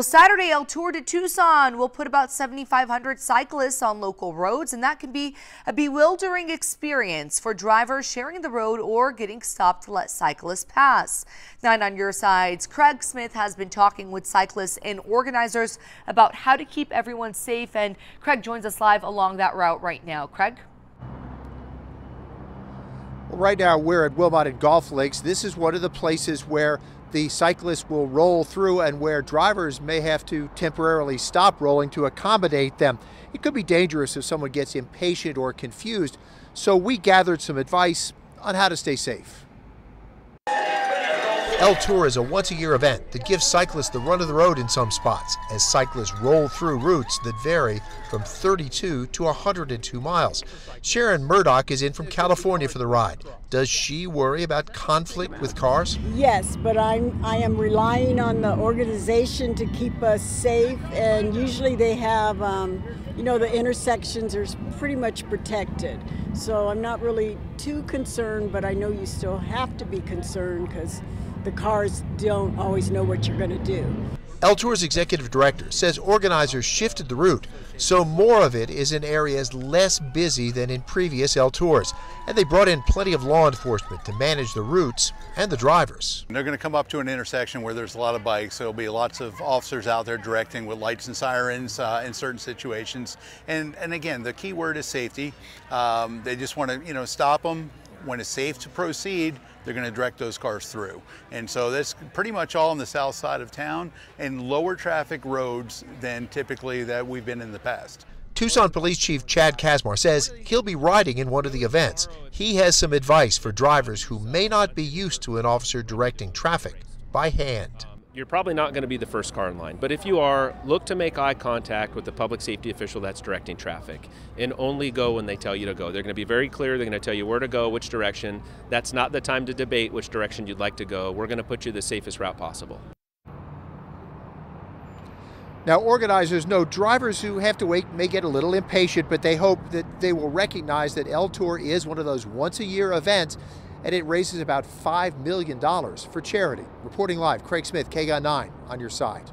Well, Saturday, El Tour de Tucson will put about 7,500 cyclists on local roads, and that can be a bewildering experience for drivers sharing the road or getting stopped to let cyclists pass. Nine on your sides, Craig Smith has been talking with cyclists and organizers about how to keep everyone safe, and Craig joins us live along that route right now. Craig? Right now, we're at Wilmot and Golf Links. This is one of the places where the cyclists will roll through and where drivers may have to temporarily stop rolling to accommodate them. It could be dangerous if someone gets impatient or confused, so we gathered some advice on how to stay safe. El Tour is a once a year event that gives cyclists the run of the road in some spots as cyclists roll through routes that vary from 32 to 102 miles. Sharon Murdoch is in from California for the ride. Does she worry about conflict with cars? Yes, but I'm I am relying on the organization to keep us safe, and usually they have, um, you know, the intersections are pretty much protected. So I'm not really too concerned, but I know you still have to be concerned because the cars don't always know what you're going to do. El Tour's executive director says organizers shifted the route so more of it is in areas less busy than in previous El Tours. And they brought in plenty of law enforcement to manage the routes and the drivers. They're going to come up to an intersection where there's a lot of bikes. There'll be lots of officers out there directing with lights and sirens uh, in certain situations. And, and again, the key word is safety. Um, they just want to, you know, stop them, when it's safe to proceed, they're going to direct those cars through. And so that's pretty much all on the south side of town and lower traffic roads than typically that we've been in the past. Tucson Police Chief Chad Kasmar says he'll be riding in one of the events. He has some advice for drivers who may not be used to an officer directing traffic by hand you're probably not going to be the first car in line. But if you are, look to make eye contact with the public safety official that's directing traffic and only go when they tell you to go. They're going to be very clear. They're going to tell you where to go, which direction. That's not the time to debate which direction you'd like to go. We're going to put you the safest route possible. Now, organizers know drivers who have to wait may get a little impatient, but they hope that they will recognize that El Tour is one of those once a year events and it raises about $5 million for charity. Reporting live, Craig Smith, KGUN 9 on your side.